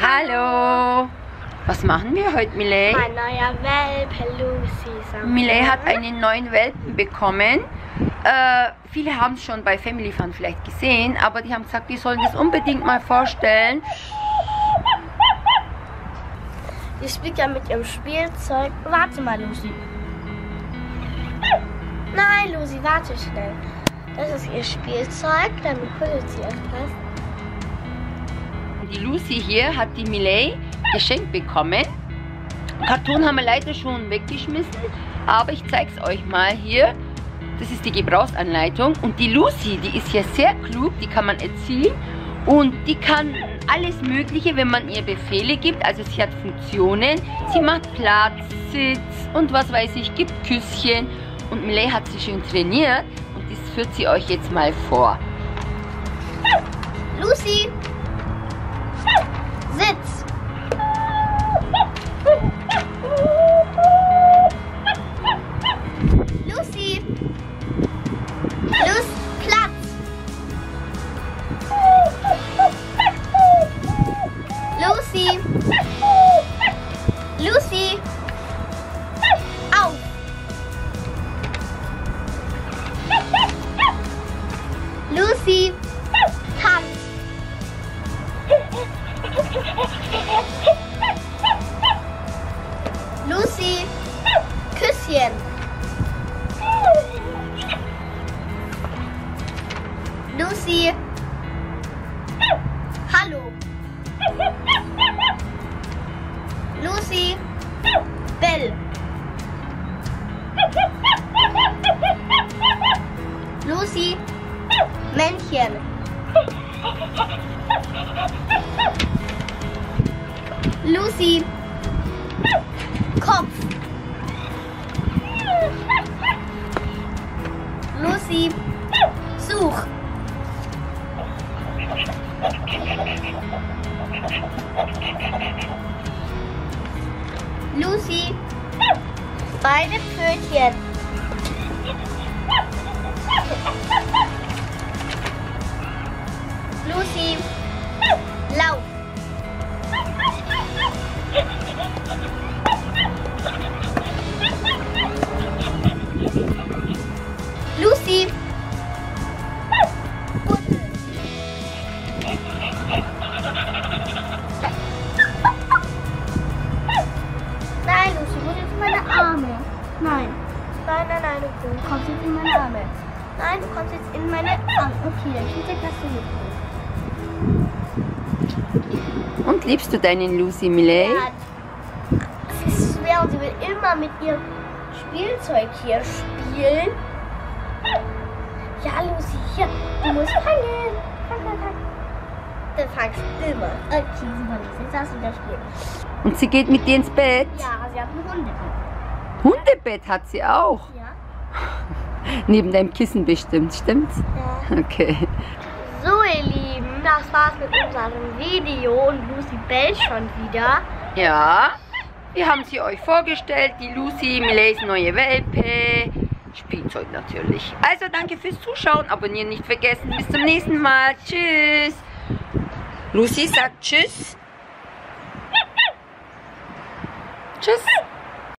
Hallo. Was machen wir heute, Miley? Mein neuer Welpe Lucy. Miley hat einen neuen Welpen bekommen. Äh, viele haben es schon bei Family Fun vielleicht gesehen, aber die haben gesagt, wir sollen das unbedingt mal vorstellen. Die spielt ja mit ihrem Spielzeug. Warte mal, Lucy. Nein, Lucy, warte schnell. Das ist ihr Spielzeug, damit kuschelt sie etwas. Die Lucy hier hat die Miley geschenkt bekommen. Karton haben wir leider schon weggeschmissen, aber ich zeige es euch mal hier. Das ist die Gebrauchsanleitung und die Lucy, die ist ja sehr klug, die kann man erziehen und die kann alles Mögliche, wenn man ihr Befehle gibt. Also sie hat Funktionen, sie macht Platz, Sitz und was weiß ich, gibt Küsschen und Miley hat sie schon trainiert und das führt sie euch jetzt mal vor. Tanz! Lucy, Küsschen. Lucy, Hallo. Lucy, Bell. Männchen. Lucy, Kopf. Lucy, such. Lucy, beide Pfötchen. Lucy. Nein, Lucy, jetzt in meine Arme. Nein. Nein, nein, nein, du kommst jetzt in meine Arme. Nein, du kommst jetzt in meine Arme. Okay, dann steht der Klasse mit. Und liebst du deinen Lucy, Miley? Ja, es ist schwer und sie will immer mit ihrem Spielzeug hier spielen. Ja, Lucy, hier, du musst fangen. Fang, fang, fang. Du fangst immer. Okay, super, Lucy, jetzt hast du das Spiel. Und sie geht mit dir ins Bett? Ja, sie hat ein Hundebett. Hundebett hat sie auch. Ja. Neben deinem Kissen bestimmt, stimmt's? ja. Okay. So, ihr Lieben, das war's mit unserem Video und Lucy bellt schon wieder. Ja, wir haben sie euch vorgestellt. Die Lucy, Mileys neue Welpe. Spielzeug natürlich. Also danke fürs Zuschauen. Abonnieren nicht vergessen. Bis zum nächsten Mal. Tschüss. Lucy sagt Tschüss. Tschüss.